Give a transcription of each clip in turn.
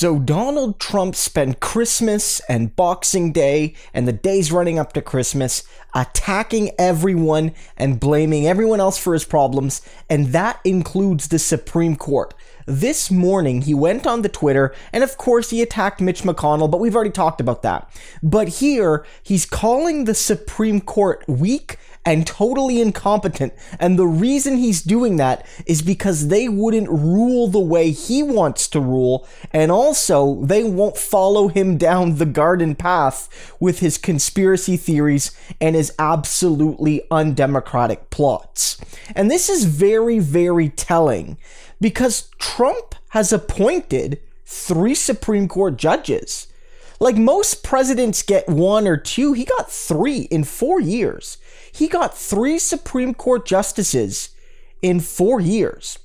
So Donald Trump spent Christmas and Boxing Day and the days running up to Christmas attacking everyone and blaming everyone else for his problems, and that includes the Supreme Court. This morning, he went on the Twitter, and of course, he attacked Mitch McConnell, but we've already talked about that. But here, he's calling the Supreme Court weak and totally incompetent. And the reason he's doing that is because they wouldn't rule the way he wants to rule. And also, they won't follow him down the garden path with his conspiracy theories and his absolutely undemocratic plots. And this is very, very telling because Trump has appointed three Supreme Court judges. Like most presidents get one or two, he got three in four years. He got three Supreme Court justices in four years.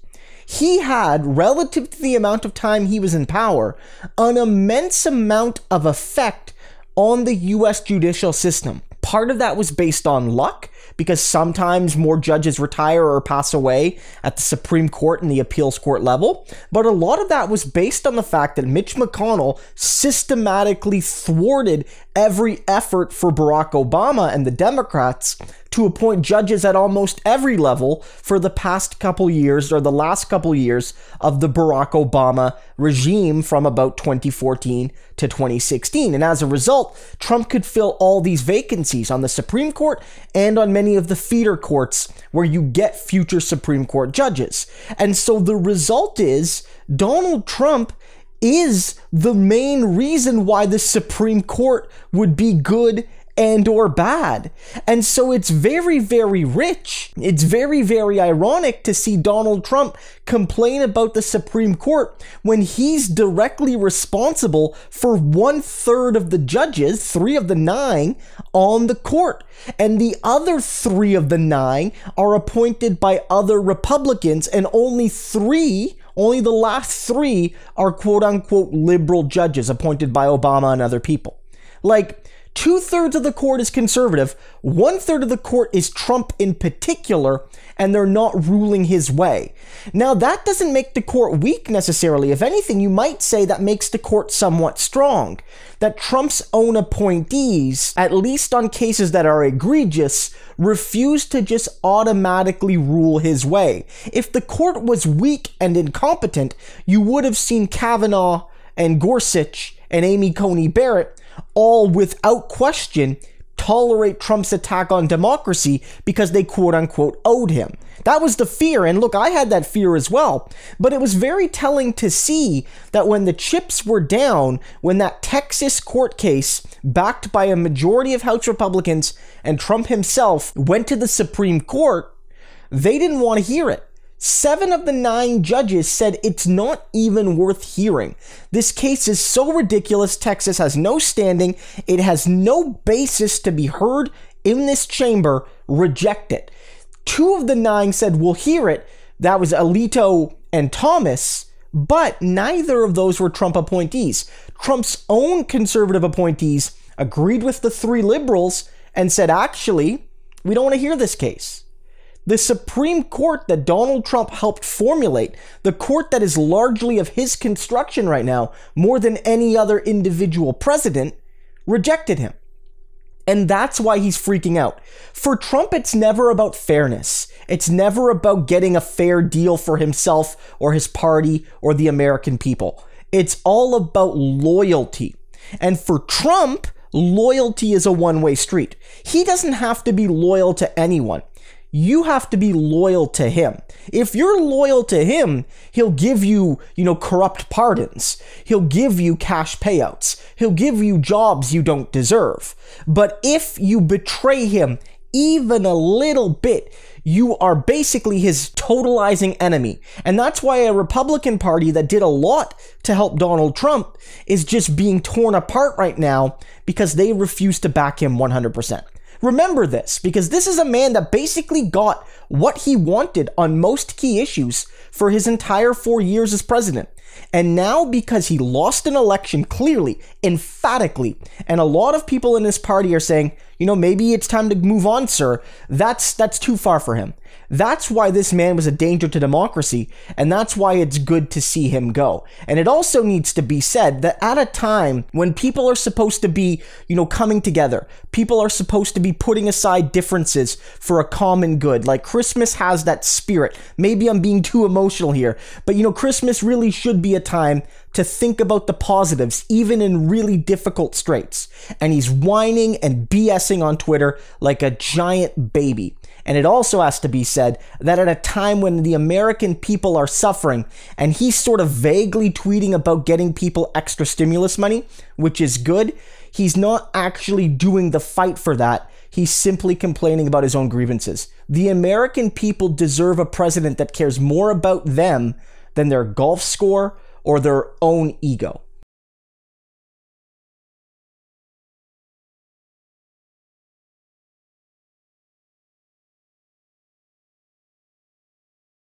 He had, relative to the amount of time he was in power, an immense amount of effect on the US judicial system. Part of that was based on luck, because sometimes more judges retire or pass away at the Supreme Court and the appeals court level. But a lot of that was based on the fact that Mitch McConnell systematically thwarted every effort for Barack Obama and the Democrats to appoint judges at almost every level for the past couple years or the last couple years of the Barack Obama regime from about 2014 to 2016. And as a result, Trump could fill all these vacancies on the Supreme Court and on many of the feeder courts where you get future Supreme Court judges. And so the result is Donald Trump is the main reason why the Supreme Court would be good and or bad. And so it's very very rich. It's very very ironic to see Donald Trump complain about the Supreme Court when he's directly responsible for one third of the judges, three of the nine on the court. And the other three of the nine are appointed by other Republicans and only three only the last three are quote unquote liberal judges appointed by Obama and other people. Like, Two thirds of the court is conservative, one third of the court is Trump in particular, and they're not ruling his way. Now, that doesn't make the court weak necessarily. If anything, you might say that makes the court somewhat strong. That Trump's own appointees, at least on cases that are egregious, refuse to just automatically rule his way. If the court was weak and incompetent, you would have seen Kavanaugh and Gorsuch and Amy Coney Barrett all without question tolerate Trump's attack on democracy because they quote unquote owed him. That was the fear. And look, I had that fear as well. But it was very telling to see that when the chips were down, when that Texas court case, backed by a majority of House Republicans and Trump himself, went to the Supreme Court, they didn't want to hear it. Seven of the nine judges said it's not even worth hearing. This case is so ridiculous, Texas has no standing, it has no basis to be heard in this chamber. Reject it. Two of the nine said we'll hear it. That was Alito and Thomas, but neither of those were Trump appointees. Trump's own conservative appointees agreed with the three liberals and said, actually, we don't want to hear this case. The Supreme Court that Donald Trump helped formulate, the court that is largely of his construction right now, more than any other individual president, rejected him. And that's why he's freaking out. For Trump, it's never about fairness. It's never about getting a fair deal for himself or his party or the American people. It's all about loyalty. And for Trump, loyalty is a one way street. He doesn't have to be loyal to anyone you have to be loyal to him. If you're loyal to him, he'll give you, you know, corrupt pardons. He'll give you cash payouts. He'll give you jobs you don't deserve. But if you betray him even a little bit, you are basically his totalizing enemy. And that's why a Republican Party that did a lot to help Donald Trump is just being torn apart right now because they refuse to back him 100%. Remember this, because this is a man that basically got what he wanted on most key issues for his entire four years as president. And now, because he lost an election clearly, emphatically, and a lot of people in this party are saying, you know, maybe it's time to move on, sir. That's that's too far for him. That's why this man was a danger to democracy, and that's why it's good to see him go. And it also needs to be said that at a time when people are supposed to be, you know, coming together, people are supposed to be putting aside differences for a common good. Like Christmas has that spirit. Maybe I'm being too emotional here, but you know, Christmas really should be a time to think about the positives, even in really difficult straits. And he's whining and BSing on Twitter like a giant baby. And it also has to be said that at a time when the American people are suffering, and he's sort of vaguely tweeting about getting people extra stimulus money, which is good, he's not actually doing the fight for that. He's simply complaining about his own grievances. The American people deserve a president that cares more about them than their golf score or their own ego.